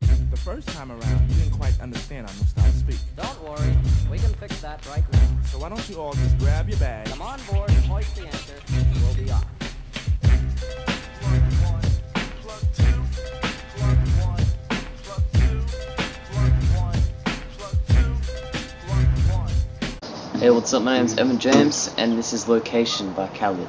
music. The first time around, you didn't quite understand I must not speak. Don't worry, we can fix that right now. So why don't you all just grab your bags? Come on board, hoist the anchor, we'll be off. Hey, what's up? My name's Evan James, and this is Location by Khalid.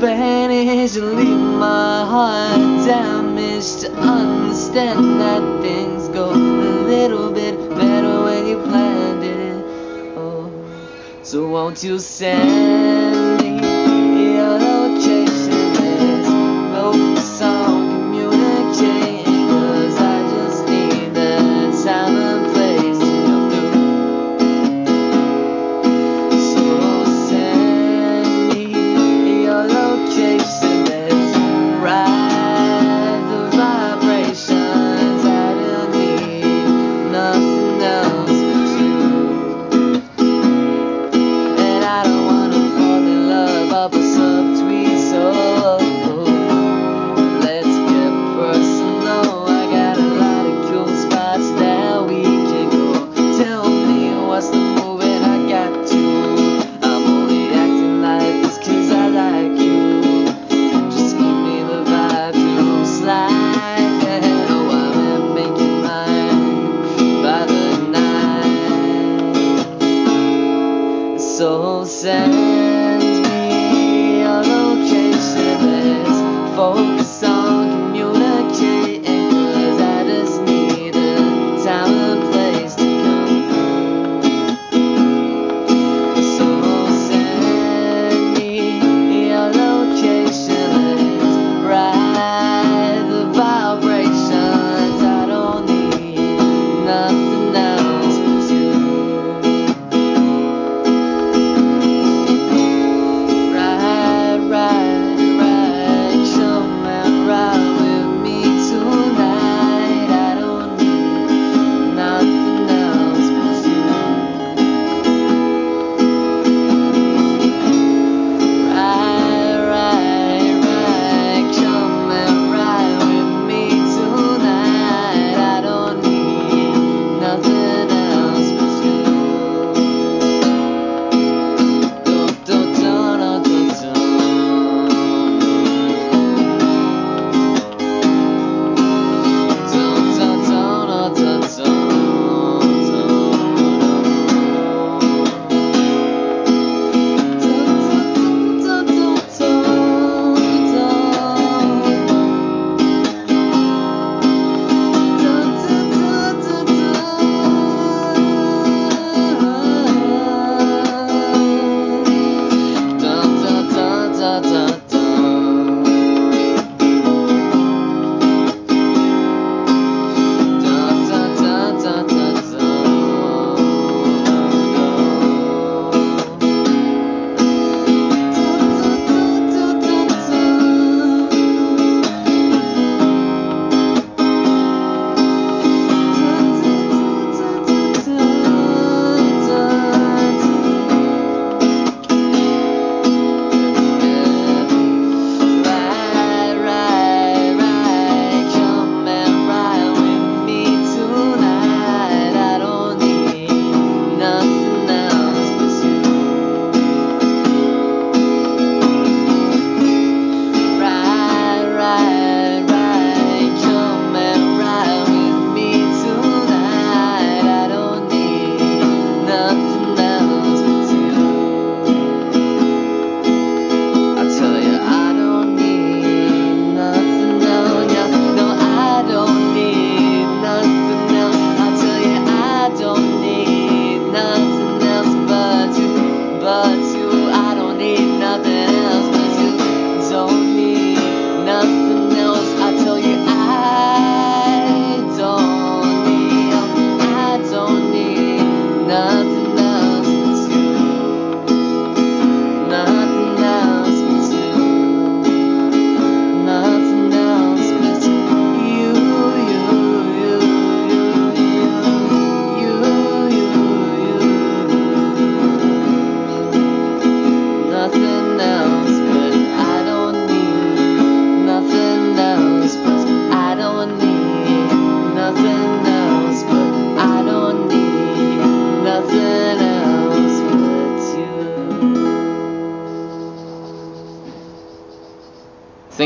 vanish and leave my heart damaged to understand that things go a little bit better when you planned it. Oh, so won't you send?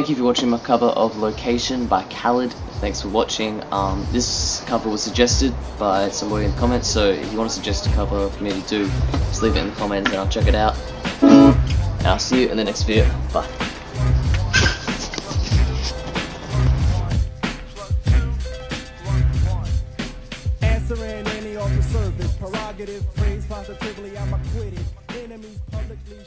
Thank you for watching my cover of Location by Khalid. Thanks for watching. Um, this cover was suggested by somebody in the comments, so if you want to suggest a cover for me to do, just leave it in the comments and I'll check it out. And I'll see you in the next video. Bye. Service, prerogative, praise positively, I'm acquitted. Enemies publicly